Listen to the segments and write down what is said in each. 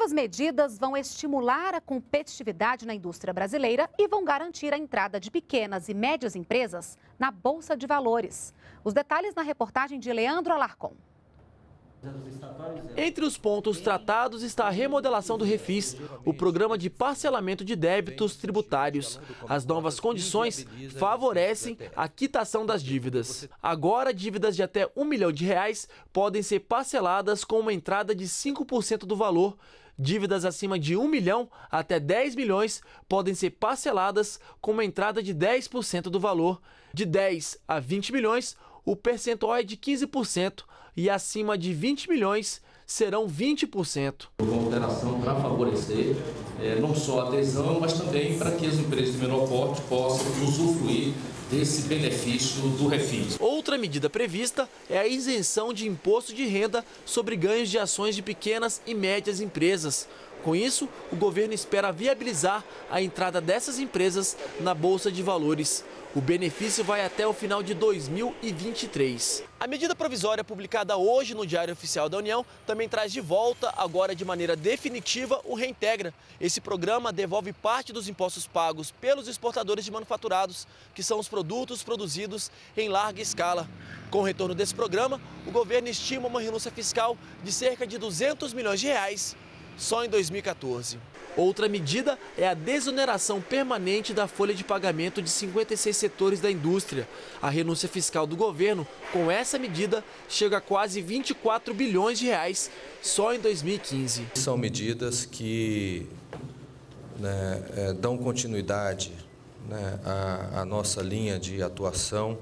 novas medidas vão estimular a competitividade na indústria brasileira e vão garantir a entrada de pequenas e médias empresas na Bolsa de Valores. Os detalhes na reportagem de Leandro Alarcon. Entre os pontos tratados está a remodelação do Refis, o programa de parcelamento de débitos tributários. As novas condições favorecem a quitação das dívidas. Agora, dívidas de até um milhão de reais podem ser parceladas com uma entrada de 5% do valor. Dívidas acima de 1 milhão até 10 milhões podem ser parceladas com uma entrada de 10% do valor. De 10 a 20 milhões, o percentual é de 15% e acima de 20 milhões serão 20%. Uma alteração para favorecer é, não só a adesão, mas também para que as empresas de menor porte possam usufruir desse benefício do refis. Outra medida prevista é a isenção de imposto de renda sobre ganhos de ações de pequenas e médias empresas. Com isso, o governo espera viabilizar a entrada dessas empresas na Bolsa de Valores. O benefício vai até o final de 2023. A medida provisória publicada hoje no Diário Oficial da União também traz de volta, agora de maneira definitiva, o Reintegra. Esse programa devolve parte dos impostos pagos pelos exportadores de manufaturados, que são os produtos produzidos em larga escala. Com o retorno desse programa, o governo estima uma renúncia fiscal de cerca de 200 milhões de reais só em 2014. Outra medida é a desoneração permanente da folha de pagamento de 56 setores da indústria. A renúncia fiscal do governo, com essa medida, chega a quase 24 bilhões de reais só em 2015. São medidas que né, é, dão continuidade né, à, à, nossa linha de atuação,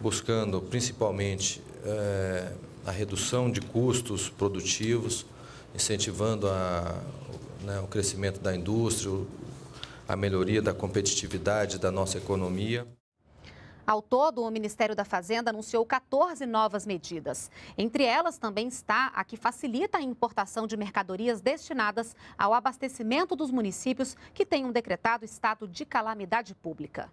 buscando principalmente é, a redução de custos produtivos, incentivando a, né, o crescimento da indústria, a melhoria da competitividade da nossa economia. Ao todo, o Ministério da Fazenda anunciou 14 novas medidas. Entre elas também está a que facilita a importação de mercadorias destinadas ao abastecimento dos municípios que tenham decretado estado de calamidade pública.